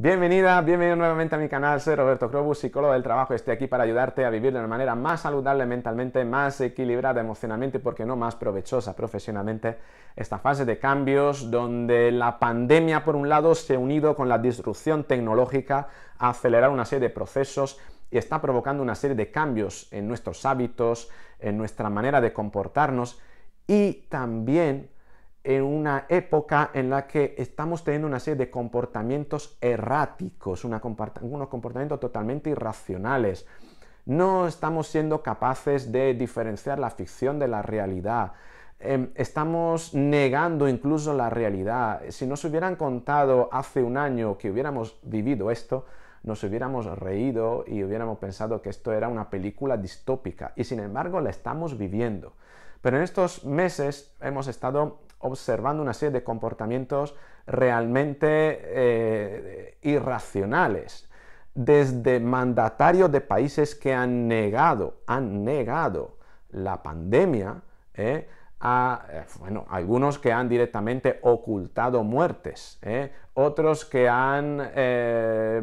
Bienvenida, bienvenido nuevamente a mi canal, soy Roberto Crobus, psicólogo del trabajo, estoy aquí para ayudarte a vivir de una manera más saludable mentalmente, más equilibrada emocionalmente y, por qué no, más provechosa profesionalmente. Esta fase de cambios donde la pandemia, por un lado, se ha unido con la disrupción tecnológica a acelerar una serie de procesos y está provocando una serie de cambios en nuestros hábitos, en nuestra manera de comportarnos y también en una época en la que estamos teniendo una serie de comportamientos erráticos, unos comportamientos totalmente irracionales. No estamos siendo capaces de diferenciar la ficción de la realidad. Em, estamos negando incluso la realidad. Si nos hubieran contado hace un año que hubiéramos vivido esto, nos hubiéramos reído y hubiéramos pensado que esto era una película distópica. Y sin embargo la estamos viviendo. Pero en estos meses hemos estado observando una serie de comportamientos realmente eh, irracionales, desde mandatarios de países que han negado, han negado la pandemia, eh, a eh, bueno, algunos que han directamente ocultado muertes, otros que han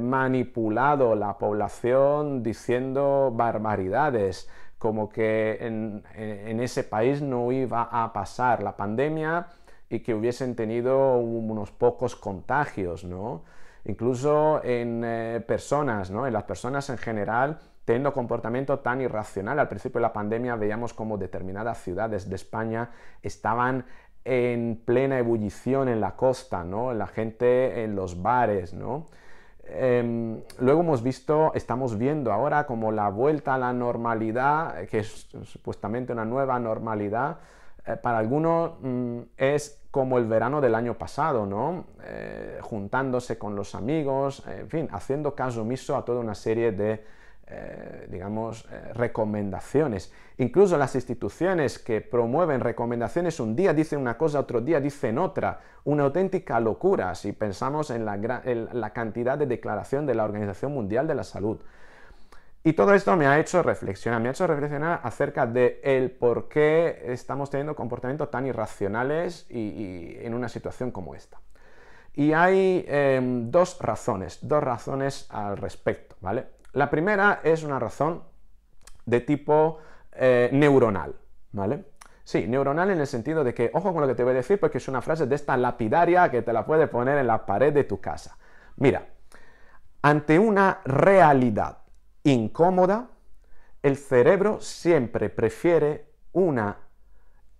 manipulado la población diciendo barbaridades, como que en, ese país no iba a pasar la pandemia y que hubiesen tenido unos pocos contagios, ¿no? Incluso en eh, personas, ¿no? En las personas en general, teniendo comportamiento tan irracional. Al principio de la pandemia veíamos como determinadas ciudades de España estaban en plena ebullición en la costa, ¿no? La gente en los bares, ¿no? Em, luego hemos visto, estamos viendo ahora como la vuelta a la normalidad, que es supuestamente una nueva normalidad, eh, para algunos mm, es como el verano del año pasado, ¿no? Eh, juntándose con los amigos, en fin, haciendo caso omiso a toda una serie de eh, digamos, eh, recomendaciones. Incluso las instituciones que promueven recomendaciones, un día dicen una cosa, otro día dicen otra. Una auténtica locura si pensamos en la, cantidad de declaración de la Organización Mundial de la Salud. Y todo esto me ha hecho reflexionar, me ha hecho reflexionar acerca de el por qué estamos teniendo comportamientos tan irracionales y, en una situación como esta. Y hay em, dos razones, dos razones al respecto, ¿vale? La primera es una razón de tipo eh, neuronal, ¿vale? Sí, neuronal en el sentido de que, ojo con lo que te voy a decir, porque es una frase de esta lapidaria que te la puede poner en la pared de tu casa. Mira, ante una realidad incómoda, el cerebro siempre prefiere una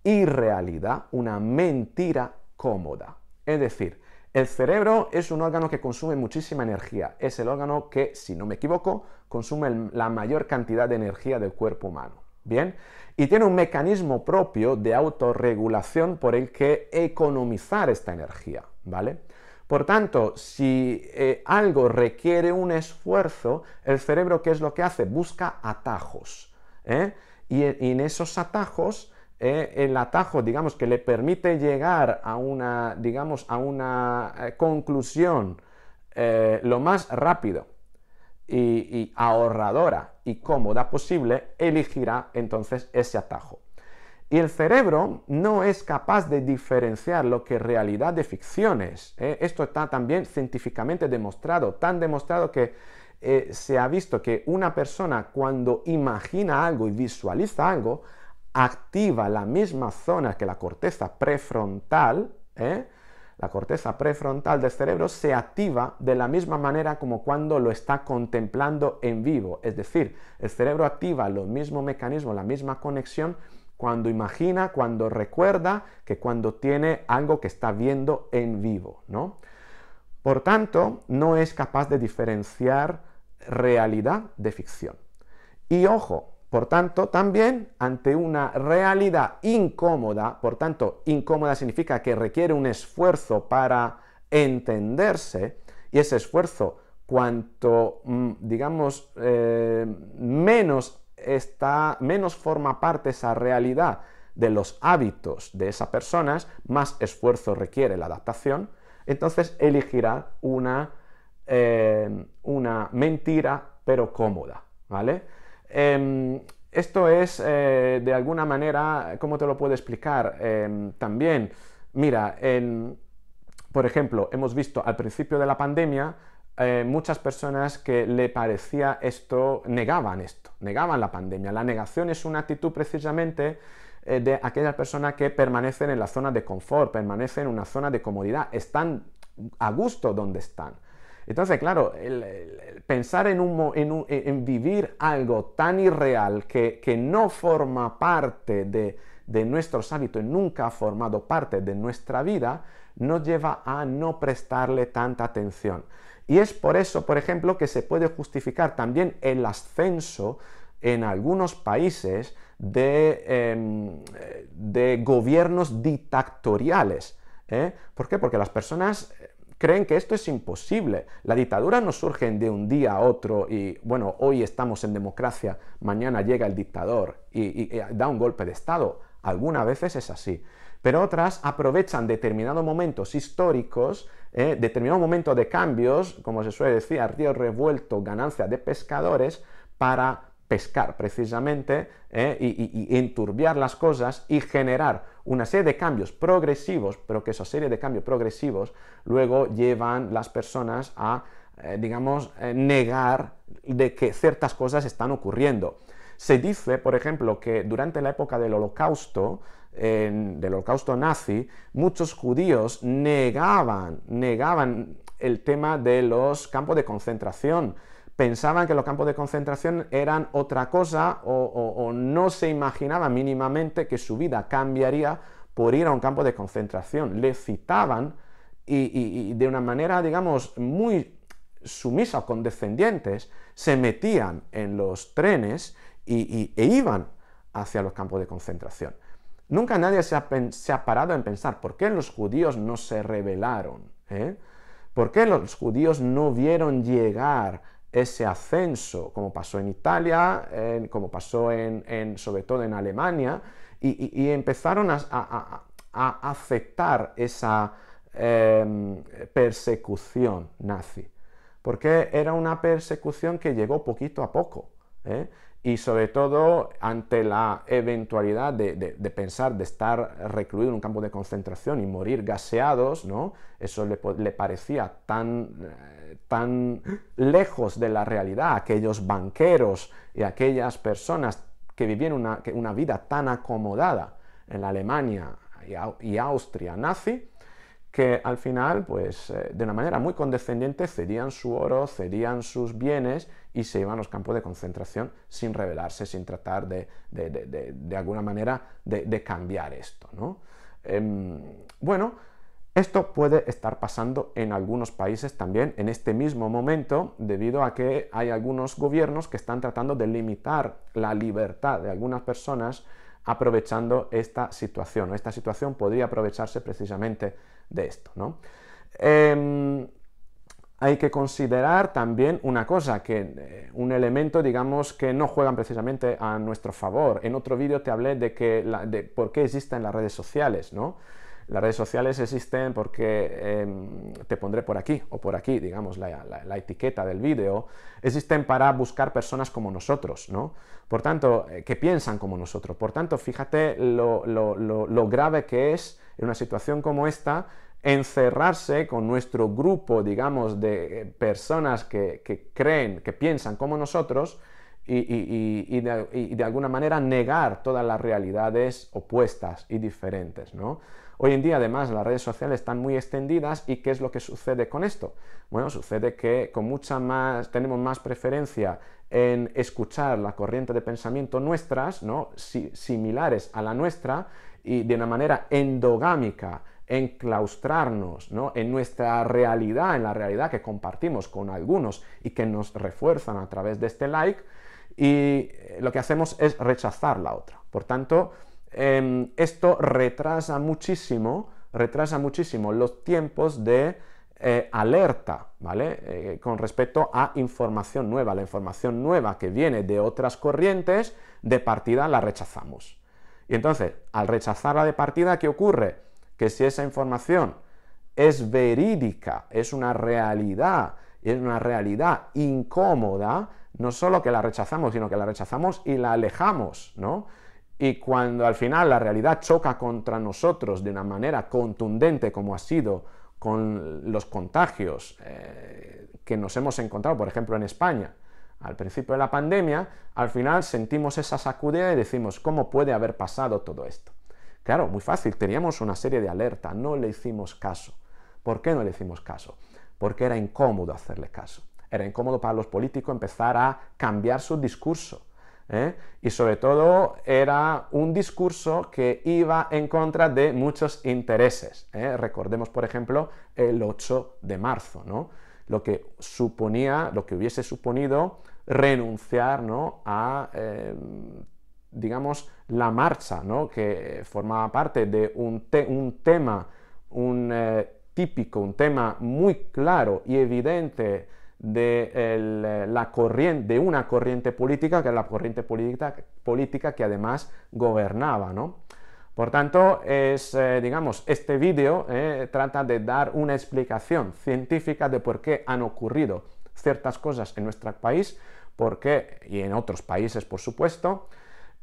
irrealidad, una mentira cómoda. Es decir, el cerebro es un órgano que consume muchísima energía. Es el órgano que, si no me equivoco, consume la mayor cantidad de energía del cuerpo humano. Bien, y tiene un mecanismo propio de autorregulación por el que economizar esta energía, ¿vale? Por tanto, si eh, algo requiere un esfuerzo, el cerebro, ¿qué es lo que hace? Busca atajos. ¿eh? y en esos atajos eh, el atajo, digamos, que le permite llegar a una, digamos, a una eh, conclusión eh, lo más rápido y, ahorradora y cómoda posible, elegirá entonces ese atajo. Y el cerebro no es capaz de diferenciar lo que es realidad de ficciones. Esto está también científicamente demostrado, tan demostrado que se ha visto que una persona cuando imagina algo y visualiza algo, activa la misma zona que la corteza prefrontal, ¿eh? la corteza prefrontal del cerebro se activa de la misma manera como cuando lo está contemplando en vivo. Es decir, el cerebro activa los mismos mecanismos, la misma conexión cuando imagina, cuando recuerda, que cuando tiene algo que está viendo en vivo. ¿no? Por tanto, no es capaz de diferenciar realidad de ficción. Y ojo, por tanto, también ante una realidad incómoda, por tanto, incómoda significa que requiere un esfuerzo para entenderse, y ese esfuerzo, cuanto, mm, digamos, eh, menos está, menos forma parte esa realidad de los hábitos de esas personas, más esfuerzo requiere la adaptación, entonces elegirá una, eh, una mentira pero cómoda, ¿vale? Em, esto es, eh, de alguna manera, ¿cómo te lo puedo explicar? Em, también, mira, por ejemplo, hemos visto al principio de la pandemia eh, muchas personas que le parecía esto, negaban esto, negaban la pandemia. La negación es una actitud precisamente eh, de aquellas personas que permanecen en la zona de confort, permanecen en una zona de comodidad, están a gusto donde están. Entonces, claro, pensar en, vivir algo tan irreal que, no forma parte de, nuestros hábitos y nunca ha formado parte de nuestra vida, nos lleva a no prestarle tanta atención. Y es por eso, por ejemplo, que se puede justificar también el ascenso en algunos países Em, de, gobiernos dictatoriales. ¿eh? ¿Por qué? Porque las personas creen que esto es imposible. La dictadura no surge de un día a otro y, bueno, hoy estamos en democracia, mañana llega el dictador y, da un golpe de Estado. Algunas veces es así. Pero otras aprovechan determinados momentos históricos, ¿eh? determinados momentos de cambios, como se suele decir, río revuelto, ganancia de pescadores, para pescar precisamente ¿eh? y, enturbiar las cosas y generar una serie de cambios progresivos, pero que esa serie de cambios progresivos luego llevan las personas a, eh, digamos, eh, negar de que ciertas cosas están ocurriendo. Se dice, por ejemplo, que durante la época del holocausto, del holocausto nazi, muchos judíos negaban, negaban el tema de los campos de concentración pensaban que los campos de concentración eran otra cosa o, no se imaginaba mínimamente que su vida cambiaría por ir a un campo de concentración. Le citaban y, de una manera, digamos, muy sumisa o condescendientes, se metían en los trenes e iban hacia los campos de concentración. Nunca nadie se ha, parado en pensar por qué los judíos no se rebelaron, ¿eh? por qué los judíos no vieron llegar ese ascenso, como pasó en Italia, como pasó en, sobre todo en Alemania, y, empezaron a, aceptar esa em, persecución nazi, porque era una persecución que llegó poquito a poco. ¿Eh? y sobre todo ante la eventualidad de, pensar de estar recluido en un campo de concentración y morir gaseados, ¿no? Eso le, parecía tan, eh, tan lejos de la realidad, aquellos banqueros y aquellas personas que vivían una, una vida tan acomodada en la Alemania y Austria nazi, que al final, pues eh, de una manera muy condescendiente, cedían su oro, cedían sus bienes y se iban a los campos de concentración sin rebelarse, sin tratar de, de, alguna manera de, cambiar esto. ¿no? Em, bueno, esto puede estar pasando en algunos países también en este mismo momento, debido a que hay algunos gobiernos que están tratando de limitar la libertad de algunas personas aprovechando esta situación. Esta situación podría aprovecharse precisamente de esto. ¿no? Em, hay que considerar también una cosa, que eh, un elemento, digamos, que no juegan precisamente a nuestro favor. En otro vídeo te hablé de, que de por qué existen las redes sociales, ¿no? Las redes sociales existen porque, em, te pondré por aquí o por aquí, digamos, la, etiqueta del vídeo, existen para buscar personas como nosotros, ¿no? Por tanto, eh, que piensan como nosotros. Por tanto, fíjate lo grave que es en una situación como esta, encerrarse con nuestro grupo, digamos, de eh, personas que, creen, que piensan como nosotros y, de, alguna manera negar todas las realidades opuestas y diferentes, ¿no? Hoy en día, además, las redes sociales están muy extendidas y ¿qué es lo que sucede con esto? Bueno, sucede que con mucha más, tenemos más preferencia en escuchar la corriente de pensamiento nuestras, ¿no? similares a la nuestra, y de una manera endogámica enclaustrarnos ¿no? en nuestra realidad, en la realidad que compartimos con algunos y que nos refuerzan a través de este like, y lo que hacemos es rechazar la otra. Por tanto, em, esto retrasa muchísimo, retrasa muchísimo los tiempos de eh, alerta, ¿vale? Eh, con respecto a información nueva. La información nueva que viene de otras corrientes, de partida la rechazamos. Y entonces, al rechazarla de partida, ¿qué ocurre? Que si esa información es verídica, es una realidad, es una realidad incómoda, no solo que la rechazamos, sino que la rechazamos y la alejamos, ¿no? Y cuando al final la realidad choca contra nosotros de una manera contundente como ha sido con los contagios eh, que nos hemos encontrado, por ejemplo, en España, al principio de la pandemia, al final sentimos esa sacudida y decimos, ¿cómo puede haber pasado todo esto? Claro, muy fácil, teníamos una serie de alertas, no le hicimos caso. ¿Por qué no le hicimos caso? Porque era incómodo hacerle caso. Era incómodo para los políticos empezar a cambiar su discurso. ¿eh? Y sobre todo era un discurso que iba en contra de muchos intereses. ¿eh? Recordemos, por ejemplo, el 8 de marzo, ¿no? lo que suponía, lo que hubiese suponido renunciar ¿no? a, em, digamos, la marcha, ¿no? que formaba parte de un, un tema, un eh, típico, un tema muy claro y evidente de, eh, la corriente, de una corriente política, que es la corriente política, política que además gobernaba. ¿no? Por tanto, es, eh, digamos, este vídeo eh, trata de dar una explicación científica de por qué han ocurrido ciertas cosas en nuestro país, por qué, y en otros países, por supuesto,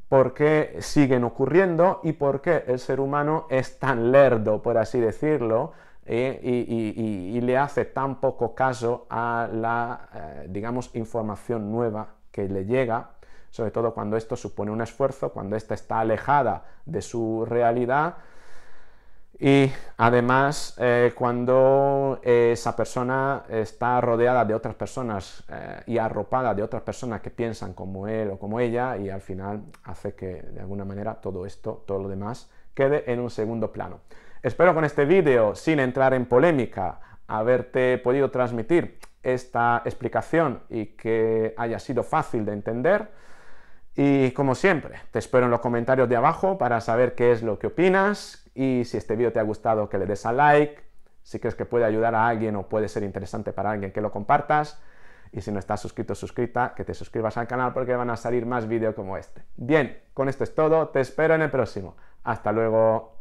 por qué siguen ocurriendo y por qué el ser humano es tan lerdo, por así decirlo, eh, y, le hace tan poco caso a la, digamos, información nueva que le llega sobre todo cuando esto supone un esfuerzo, cuando ésta está alejada de su realidad y además eh, cuando esa persona está rodeada de otras personas eh, y arropada de otras personas que piensan como él o como ella y al final hace que de alguna manera todo esto, todo lo demás, quede en un segundo plano. Espero con este vídeo, sin entrar en polémica, haberte podido transmitir esta explicación y que haya sido fácil de entender. Y como siempre, te espero en los comentarios de abajo para saber qué es lo que opinas y si este vídeo te ha gustado que le des a like, si crees que puede ayudar a alguien o puede ser interesante para alguien que lo compartas y si no estás suscrito suscrita, que te suscribas al canal porque van a salir más vídeos como este. Bien, con esto es todo, te espero en el próximo. Hasta luego.